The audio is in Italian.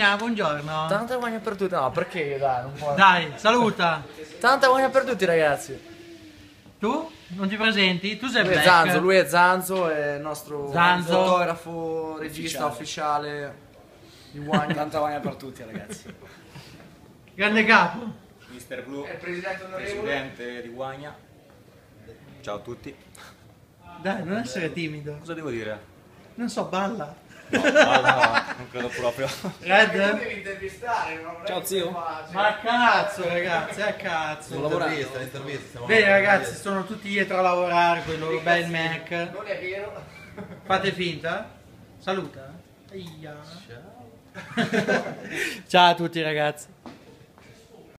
guagna, buongiorno. Tanta guagna per tutti. No, perché io dai, non può. Dai, saluta. Tanta guagna per tutti, ragazzi. Tu non ti presenti? Tu sei Lui è Black. Zanzo, lui è Zanzo, è il nostro Zanzo. fotografo, regista ufficiale di guagna. Tanta guagna per tutti, ragazzi. Grande capo. Mister Blu, È il presidente onorevole. presidente di Guagna. Ciao a tutti. Dai, non essere timido. Cosa devo dire? Non so, balla. No, no, non credo proprio. Red? devi intervistare, non Ciao, zio. Ma cazzo, ragazzi, a cazzo. lavorando. Bene, ragazzi, sono tutti dietro a lavorare con il loro bel Mac. Non è vero. Fate finta? Saluta. Ciao. Ciao a tutti, ragazzi.